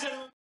Jackson.